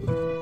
you